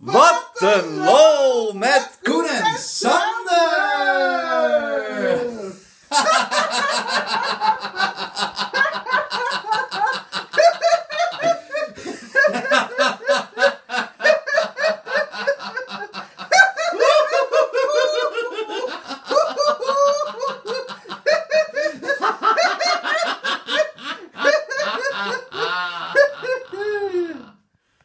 Wat een lol met Koen en Sam!